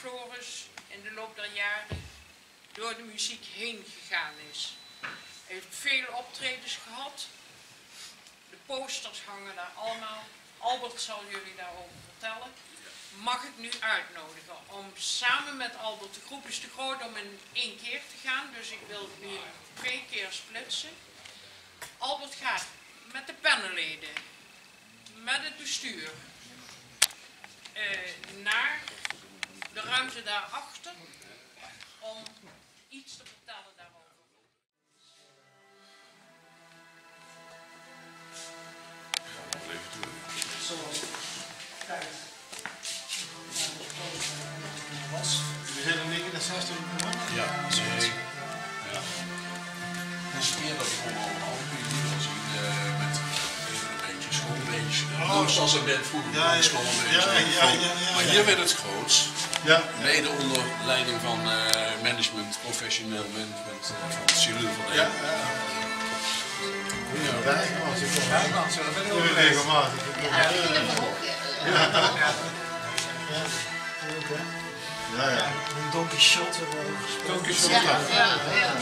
Floris in de loop der jaren door de muziek heen gegaan is. Hij heeft vele optredens gehad. De posters hangen daar allemaal. Albert zal jullie daarover vertellen. Mag ik nu uitnodigen om samen met Albert, de groep is te groot om in één keer te gaan, dus ik wil het nu twee keer splitsen. Albert gaat met de panelleden, met het bestuur, eh, naar de ruimte daarachter om iets te vertellen daarover. Gaan we nog even doen. zoals tijd was. We zijn in 69 begonnen. Ja, zeker. Ja. Het is meer dat ik gewoon al al kun je hier wel zien eh, met beetje. Oh. Zoals een band vroeger, Ja, ja, een ja, beetje. ja, ja, ja, Maar hier werd het groots. Ja. Mede onder leiding van eh, management, professioneel management eh, van Cyril van Ja. Eem. Ja, regelmatig. Ik kom Buitenland, zo, dat ben ik ook heel geweest. regelmatig. Ik kom Ja, heel ik Ja. Ja. Ja, ja. Een Don Quixote hebben. Don Quixote. Ja, ja, ja.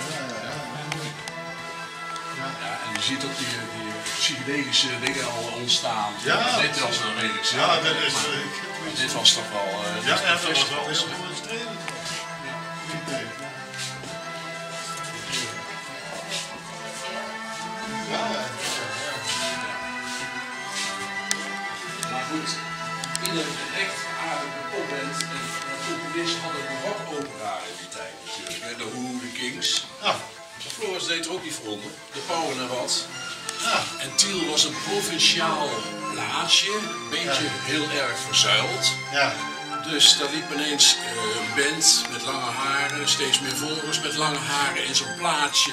Je ziet ook die, die psychedelische dingen al ontstaan. Ja. Dit was een redelijk Ja, dat is... maar eh, Dit was toch wel... eh, Ja, dat was wel deed er ook niet voor onder. De Pauwen en wat. ah, En Tiel was een provinciaal plaatsje. Een beetje heel erg verzuild. ja. Dus daar liep ineens eh, een band met lange haren, steeds meer volgers met lange haren in zo'n plaatsje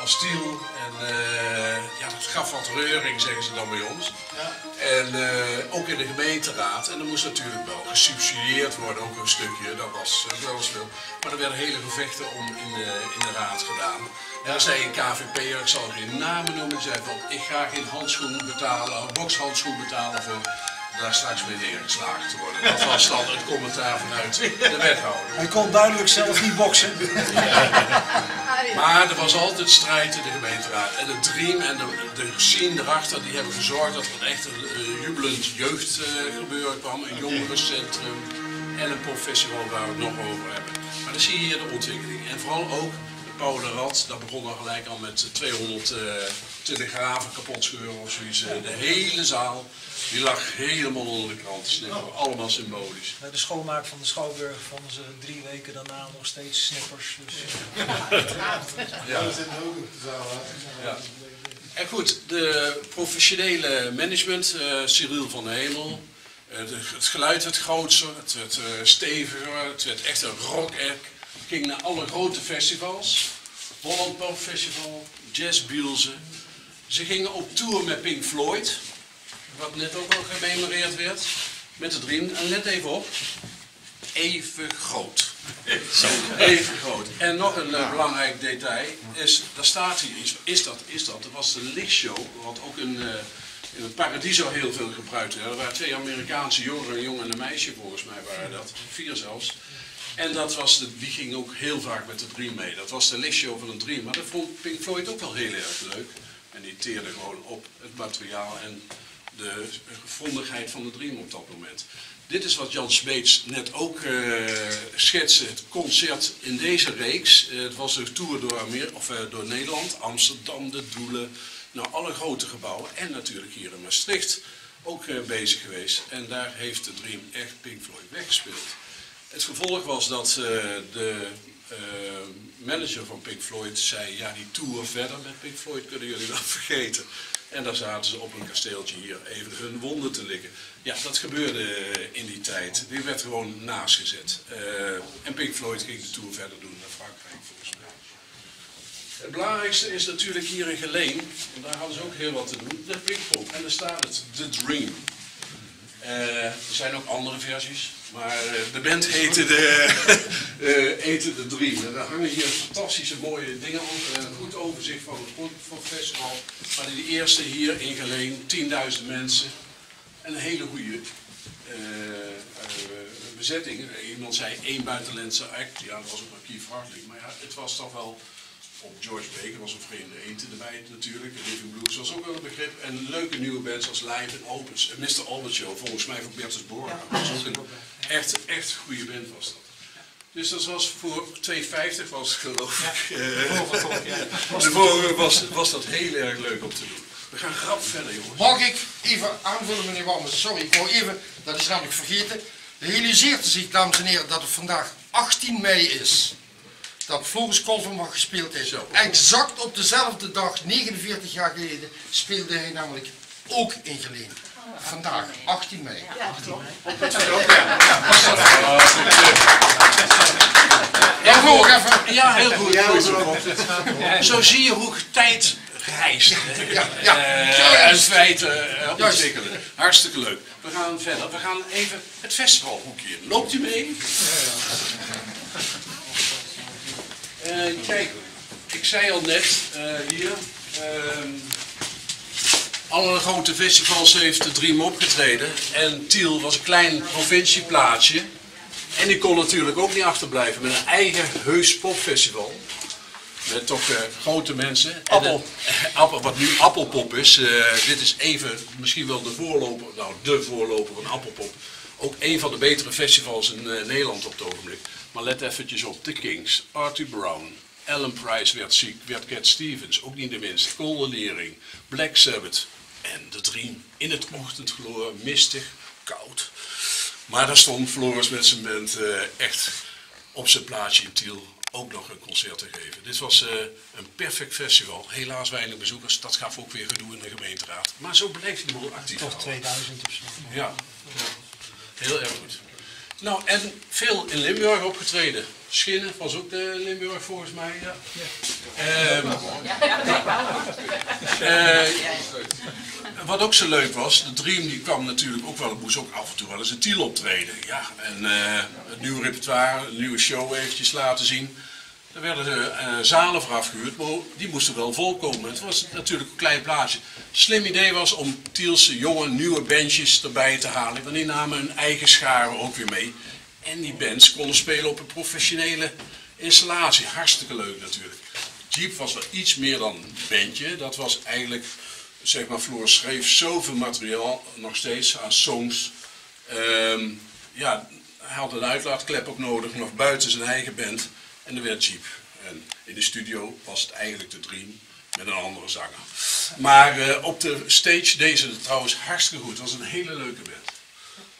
als Tiel. En eh, ja, dat gaf wat reuring, zeggen ze dan bij ons. Ja. En eh, ook in de gemeenteraad. En er moest natuurlijk wel gesubsidieerd worden, ook een stukje. Dat was eh, wel eens veel. Maar er werden hele gevechten om in de, in de raad gedaan. Dan zei een KVP'er, ik zal geen namen noemen, zei van ik ga geen handschoen betalen, bokshandschoen betalen voor daar straks mee neergeslagen te worden. Dat was dan het commentaar vanuit de wethouder. Hij kon duidelijk zelf niet boksen. Maar er was altijd strijd in de gemeenteraad. En de Dream en de, de scene erachter, die hebben gezorgd dat er een echt een eh, jubelend jeugdgebeuren kwam. Een jongerencentrum en een popfestival waar we het nog over hebben. Maar dan zie je hier de ontwikkeling. En vooral ook de Rad, dat begon al gelijk al met 200 eh, telegrafen kapot scheuren of zoiets. Eh, De hele zaal, die lag helemaal onder de krant. Allemaal symbolisch. Bij de schoonmaak van de Schouwburg vonden ze drie weken daarna nog steeds snippers. Dus, Ja. Dat zit ook op de zaal. hè. Ja. En goed, de professionele management, eh Cyril van de Hemel. eh, de- het geluid werd groter, het werd eh, steviger, het werd echt een rock act. Ging naar alle grote festivals. Holland Pop Festival, Jazz Bielse. Ze gingen op tour met Pink Floyd, wat net ook al gememoreerd werd. Met de Dream, en let even op, even groot. Even groot. En nog een eh, belangrijk detail is, daar staat hier iets. Is dat, is dat? Dat was de lichtshow, wat ook in, eh, in het Paradiso heel veel gebruikt werd. Er waren twee Amerikaanse jongeren, een jongen en een meisje volgens mij waren dat. Vier zelfs. En dat was de, die ging ook heel vaak met de Dream mee. Dat was de lichtshow van de Dream. Maar dat vond Pink Floyd ook wel heel erg leuk. En die teerde gewoon op het materiaal en de grondigheid van de Dream op dat moment. Dit is wat Jan Smeets net ook eh, schetste, het concert in deze reeks. Eh, het was een tour door, Amer of, eh, door Nederland, Amsterdam, de Doelen, nou, alle grote gebouwen. En natuurlijk hier in Maastricht ook bezig geweest. En daar heeft de Dream echt Pink Floyd weggespeeld. Het gevolg was dat eh, de eh, manager van Pink Floyd zei, ja die tour verder met Pink Floyd kunnen jullie wel vergeten. En daar zaten ze op een kasteeltje hier even hun wonden te likken. Ja, dat gebeurde eh, in die tijd. Die werd gewoon naast gezet. En Pink Floyd ging de tour verder doen naar Frankrijk volgens mij. Het belangrijkste is natuurlijk hier in Geleen, want daar hadden ze ook heel wat te doen, de Pinkpop. En daar staat het, The Dream. Eh, er zijn ook andere versies, maar eh, de band heette de, eh heette de Dream. En daar hangen hier fantastische mooie dingen op. Een goed overzicht van het van festival. We hadden die eerste hier in Geleen, 10.000 mensen. En een hele goede bezetting. Iemand zei één buitenlandse act. Ja, dat was ook maar Keith Hartling. Maar ja, het was toch wel op George Baker was een vreemde eend erbij natuurlijk. Living Blues was ook wel een begrip. En leuke nieuwe bands als Live en Opens. En Mr. Albert Show, volgens mij van Bertus Borg. Dat was ook een echt, echt goede band was dat. Dus dat was voor 2,50 was geloof ik. eh, de vorige was, was dat heel erg leuk om te doen. We gaan grap verder jongens. Mag ik even aanvullen, meneer Walmers? Sorry, ik wou even, dat is namelijk vergeten. Realiseert u zich, dames en heren, dat het vandaag 18 mei is. Dat Floris Kolvermach gespeeld heeft. Zo. Exact op dezelfde dag, 49 jaar geleden, speelde hij namelijk ook in Geleen. Vandaag, 18 mei. Ja, nog even. Ja, heel goed. Ja, goed. zo. Zo zie je hoe tijd reist. Ja, ja. En feiten ontwikkelen. Hartstikke leuk. We gaan verder. We gaan even het festivalhoekje in. Loopt u mee? Eh, kijk, ik zei al net eh, hier. ehm, alle grote festivals heeft de Dream opgetreden. En Tiel was een klein provincieplaatsje. En die kon natuurlijk ook niet achterblijven met een eigen heus popfestival. Met toch eh, grote mensen. Appel. appel. Wat nu Appelpop is. dit is even misschien wel de voorloper. Nou, de voorloper van Appelpop. Ook een van de betere festivals in Nederland op het ogenblik. Maar let eventjes op. The Kings, Arthur Brown, Alan Price werd ziek, werd Cat Stevens, ook niet de minste. Cole Leering, Black Sabbath en The Dream. In het ochtendgloor, mistig, koud. Maar daar stond Floris met zijn band eh, echt op zijn plaatsje in Tiel ook nog een concert te geven. Dit was eh, een perfect festival. Helaas weinig bezoekers. Dat gaf ook weer gedoe in de gemeenteraad. Maar zo blijft hij wel actief. Toch houden. 2000 of zo. Ja, ja. heel erg goed. Nou, en veel in Limburg opgetreden. Schinnen was ook de Limburg volgens mij. Ja. Ehm, eh, wat ook zo leuk was, de Dream die kwam natuurlijk ook wel, moest ook af en toe wel eens een Tiel optreden. Ja, en eh, het nieuwe repertoire, een nieuwe show eventjes laten zien. Er werden de eh, zalen voor afgehuurd, maar die moesten wel volkomen. Het was natuurlijk een klein plaatsje. Slim idee was om Tielse jonge, nieuwe bandjes erbij te halen. Want die namen hun eigen scharen ook weer mee. En die bands konden spelen op een professionele installatie. Hartstikke leuk natuurlijk. Jeep was wel iets meer dan een bandje. Dat was eigenlijk, zeg maar, Floor schreef zoveel materiaal nog steeds aan songs. Ehm, ja, hij had een uitlaatklep ook nodig, nog buiten zijn eigen band. En er werd Jeep. En in de studio was het eigenlijk de Dream met een andere zanger. Maar eh, op de stage deed ze het trouwens hartstikke goed. Het was een hele leuke band.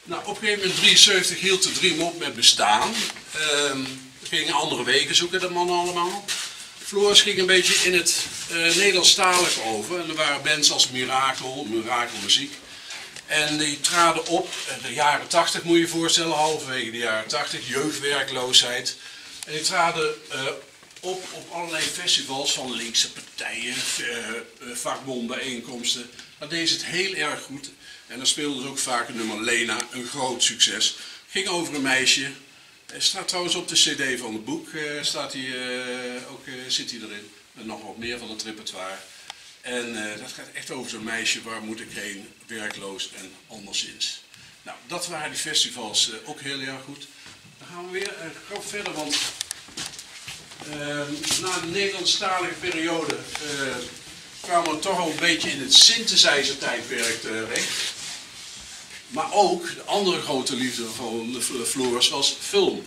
Nou, op een gegeven moment, 73, hield de Dream op met bestaan. We gingen andere wegen zoeken, de mannen allemaal. Floris ging een beetje in het eh Nederlandstalig over. En er waren bands als Mirakel, Mirakel Muziek. En die traden op, de jaren 80 moet je je voorstellen, halverwege de jaren 80, jeugdwerkloosheid. En die traden eh, op op allerlei festivals van linkse partijen, eh, eh, vakbondbijeenkomsten. Dat deed ze het heel erg goed. En dan speelden ze ook vaak het nummer Lena, een groot succes. Ging over een meisje. Er staat trouwens op de cd van het boek, staat die, ook, zit hij erin. En nog wat meer van het repertoire. En dat gaat echt over zo'n meisje, waar moet ik heen, werkloos en anderszins. Nou, dat waren die festivals ook heel erg goed. Dan gaan we weer een grap verder, want na de Nederlandstalige periode eh, kwamen we toch al een beetje in het synthesizer-tijdperk terecht. Maar ook de andere grote liefde van de Fl- Floris was film.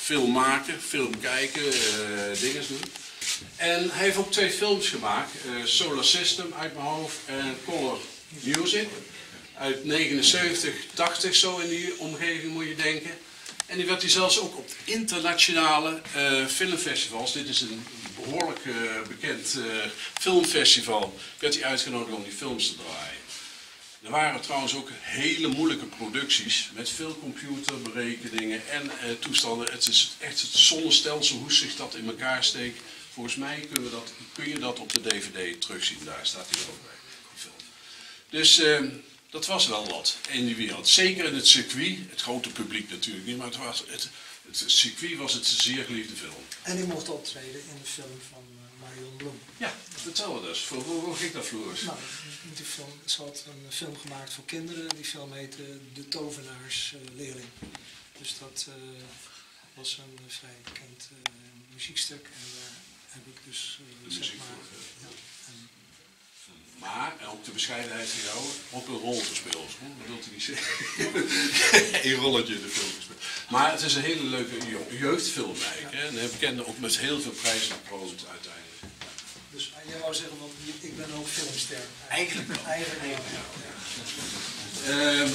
Film maken, film kijken, eh, dingen doen. En hij heeft ook twee films gemaakt. eh, Solar System uit mijn hoofd en Color Music. Uit 79, 80 zo in die omgeving moet je denken. En die werd hij zelfs ook op internationale eh, filmfestivals. Dit is een behoorlijk eh, bekend eh, filmfestival. Werd hij uitgenodigd om die films te draaien. Er waren trouwens ook hele moeilijke producties met veel computerberekeningen en toestanden. Het is echt het zonnestelsel, hoe zich dat in elkaar steekt. Volgens mij dat, kun je dat op de DVD terugzien. Daar staat hij ook bij. Dus eh, Dat was wel wat in die wereld. Zeker in het circuit, het grote publiek natuurlijk niet, maar het, was, het, het circuit was het zeer geliefde film. En u mocht optreden in de film van eh, Marion Bloem. Ja, vertel we dus. Hoe, hoe, ging dat, Floris? Nou, die film, ze had een film gemaakt voor kinderen. Die film heette De Tovenaarsleerling. dus dat eh, was een vrij bekend eh, muziekstuk. En daar heb ik dus, eh, De zeg maar, voor, ja, Maar, ook de bescheidenheid van jou, ook een rol gespeeld. Dat wilt u niet zeggen. een rolletje in de film gespeeld. Maar het is een hele leuke je- jeugdfilm eigenlijk. Hè? En hij bekende ook met heel veel prijzen gekroond uiteindelijk. Dus jij wou zeggen, want ik ben ook filmster. Eigenlijk wel. Eigenlijk wel. Ehm,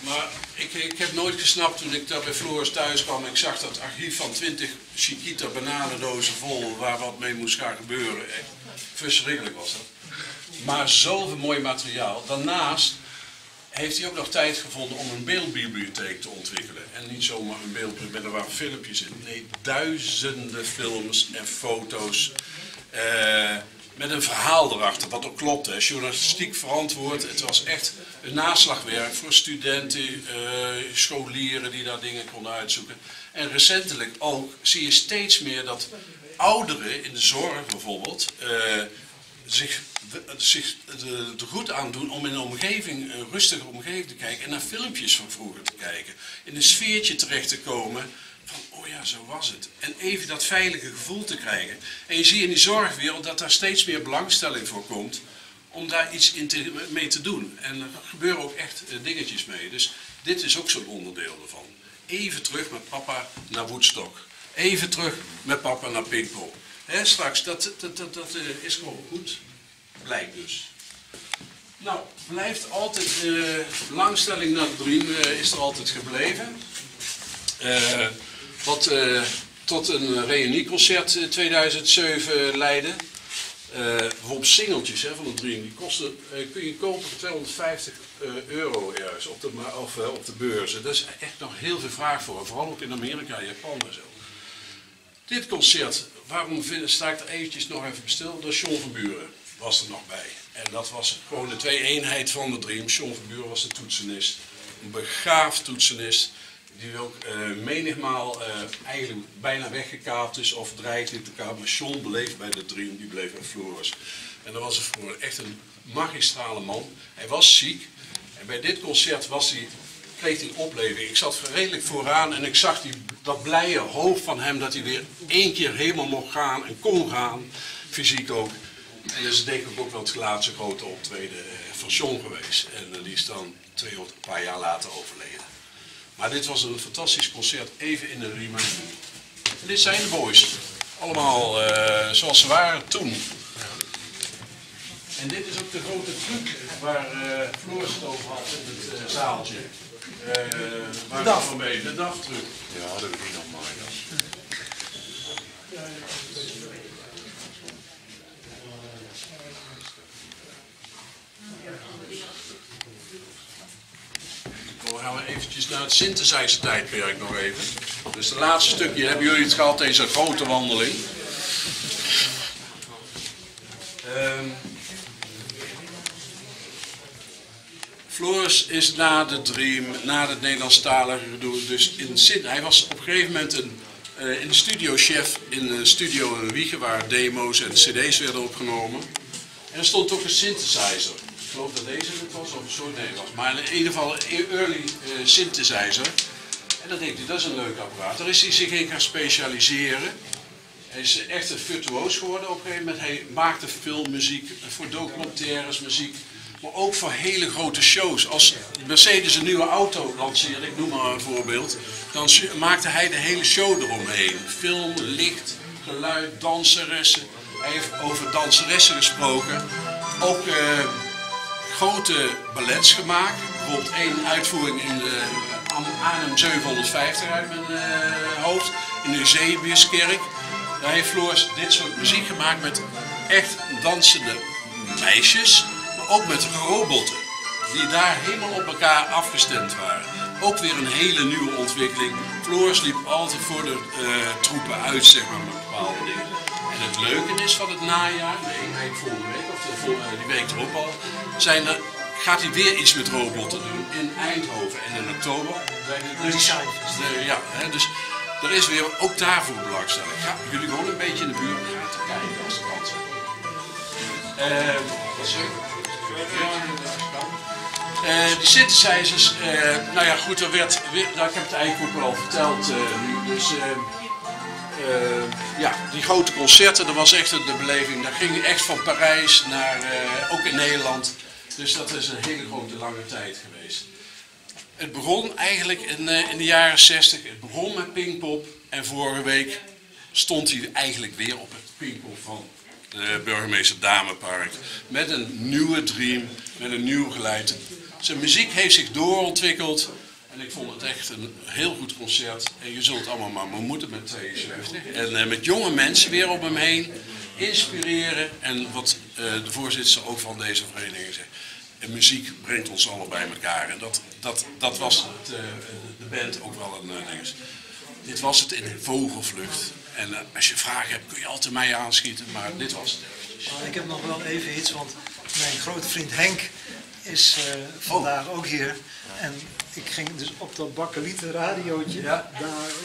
maar ik, ik heb nooit gesnapt toen ik daar bij Floris thuis kwam. Ik zag dat archief van 20 Chiquita bananendozen vol waar wat mee moest gaan gebeuren. Echt verschrikkelijk was dat. Maar zoveel mooi materiaal. Daarnaast heeft hij ook nog tijd gevonden om een beeldbibliotheek te ontwikkelen. En niet zomaar een beeldbibliotheek met waar filmpjes in. Nee, duizenden films en foto's. eh, met een verhaal erachter, wat ook klopt. Journalistiek verantwoord. Het was echt een naslagwerk voor studenten, eh, scholieren die daar dingen konden uitzoeken. En recentelijk ook zie je steeds meer dat ouderen in de zorg bijvoorbeeld eh, zich, zich de, de goed aandoen om in een omgeving, een rustige omgeving te kijken en naar filmpjes van vroeger te kijken. In een sfeertje terecht te komen van, oh ja, zo was het. En even dat veilige gevoel te krijgen. En je ziet in die zorgwereld dat daar steeds meer belangstelling voor komt om daar iets in mee te doen. En er gebeuren ook echt eh, dingetjes mee. Dus dit is ook zo'n onderdeel ervan. Even terug met papa naar Woodstock. Even terug met papa naar Pinkpop. Straks, dat, dat, dat, dat eh, is gewoon goed. Blijkt dus. Nou, blijft altijd, eh belangstelling naar de Dream eh, is er altijd gebleven. Eh, wat tot een reunieconcert in 2007 leidde. Bijvoorbeeld singeltjes hè, van de Dream, die kosten, kun je kopen voor 250 eh, euro juist op de, of, op de beurzen. Daar is echt nog heel veel vraag voor, vooral ook in Amerika, Japan en zo. Dit concert, waarom sta ik er eventjes nog even stil? Dat is van Buren was er nog bij. En dat was gewoon de twee-eenheid van de Dream. John Buren was de toetsenist. Een begaafd toetsenist. Die ook eh, menigmaal eh, eigenlijk bijna weggekaapt is of dreigt in kapen. Maar John bleef bij de Dream, die bleef bij Floris. En dat was voor echt een magistrale man. Hij was ziek. En bij dit concert was hij, kreeg hij opleving. Ik zat redelijk vooraan en ik zag die, dat blije hoofd van hem dat hij weer één keer helemaal mocht gaan en kon gaan. Fysiek ook. En dat is denk ik ook wel het laatste grote optreden eh, van John geweest. En eh, die is dan twee of een paar jaar later overleden. Maar dit was een fantastisch concert, even in de reminder. En dit zijn de boys. Allemaal eh, zoals ze waren toen. En dit is ook de grote truc waar Floris het over had in het zaaltje. Eh waar DAF. mee, de DAF-truc. Ja, dat heb ik niet nog maar. Dan gaan we eventjes naar het synthesizer tijdperk nog even. Dus het laatste stukje hebben jullie het gehad, deze grote wandeling. Ehm Floris is na de Dream, na het Nederlandstalige gedoe, dus in Sint, hij was op een gegeven moment een, eh, in de studiochef in een studio in Wiegen waar demo's en cd's werden opgenomen. En er stond ook een synthesizer. Geloof dat deze het was, of zo nee was. Maar in ieder geval een early eh, synthesizer. En dan denkt hij, dat is een leuk apparaat. Daar is hij zich in gaan specialiseren. Hij is echt een virtuoos geworden op een gegeven moment. Hij maakte filmmuziek, voor documentaires muziek. Maar ook voor hele grote shows. Als Mercedes een nieuwe auto lanceerde, ik noem maar een voorbeeld. Dan maakte hij de hele show eromheen. Film, licht, geluid, danseressen. Hij heeft over danseressen gesproken. Ook eh, grote ballets gemaakt. Bijvoorbeeld één uitvoering in de Arnhem 750 uit mijn eh, hoofd. In de Eusebiuskerk. Daar heeft Floris dit soort muziek gemaakt met echt dansende meisjes. Maar ook met robotten. Die daar helemaal op elkaar afgestemd waren. Ook weer een hele nieuwe ontwikkeling. Floris liep altijd voor de eh, troepen uit, zeg maar, met bepaalde dingen. En het leuke is van het najaar, nee, volgende week, of de, die week erop al, zijn er gaat hij weer iets met robotten doen in Eindhoven en in oktober. Bij de Design de- ja, hè, dus er is weer ook daarvoor belangstelling. Ga jullie gewoon een beetje in de buurt gaan te kijken als het kan. Eh, wat zeg. Eh, die synthesizers, eh, nou ja goed, er werd, weer, nou, ik heb het eigenlijk ook wel verteld nu. Dus ja, die grote concerten, dat was echt de beleving. Dat ging echt van Parijs naar, ook in Nederland. Dus dat is een hele grote lange tijd geweest. Het begon eigenlijk in, eh, in de jaren 60. Het begon met Pinkpop. En vorige week stond hij eigenlijk weer op het Pinkpop van de burgemeester Damenpark. Met een nieuwe dream, met een nieuw geluid. Zijn muziek heeft zich doorontwikkeld. En ik vond het echt een heel goed concert. En je zult allemaal maar moeten met 72. En eh, met jonge mensen weer om hem heen. Inspireren. En wat eh, de voorzitter ook van deze vereniging zegt. En muziek brengt ons allemaal bij elkaar. En dat, dat, dat was het, eh, de band ook wel een uh, ding. Dit was het in een vogelvlucht. En uh, als je vragen hebt kun je altijd mij aanschieten. Maar dit was het. Maar ik heb nog wel even iets, want mijn grote vriend Henk is vandaag ook hier. En ik ging dus op dat bakkelieten radiootje, daar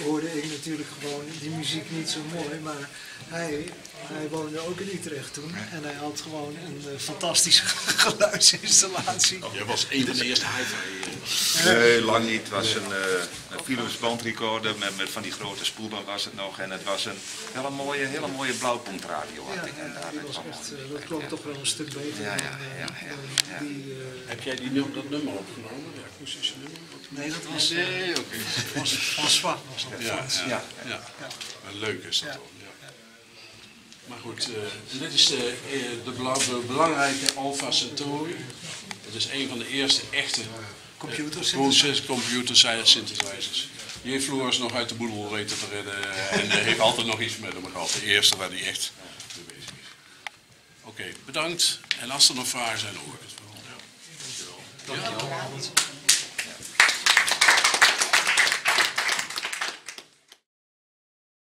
hoorde ik natuurlijk gewoon die muziek niet zo mooi, maar hij, hij woonde ook in Utrecht toen en hij had gewoon een uh, fantastische geluidsinstallatie. Je was een van de eerste hi-fi. Nee, lang niet. Het was een, uh, een Philips bandrecorder met, met van die grote spoelband was het nog en het was een hele mooie, hele mooie blauwpunktradio had Ja, ik. En daar was echt, uh, dat klonk toch wel een stuk beter Ja, ja, dan, ja, ja, dan ja. die... Heb jij die, dat nummer opgenomen? De akoestische nummer? Nee, dat was, uh, Nee, oké. was François. Was dat. Ja, ja, Ja. ja. Maar leuk is dat. Ja. Maar goed, eh, dit is de, eh, de, bela- de belangrijke Alpha Centauri. Het is een van de eerste echte Computer synthesizers. computer synthesizers. Die heeft Floris nog uit de boedel weten te redden en eh, heeft altijd nog iets met hem gehad. De eerste waar hij echt mee bezig is. Oké, bedankt. En als er nog vragen zijn, hoor ik het wel. Ja. Dankjewel. Dankjewel.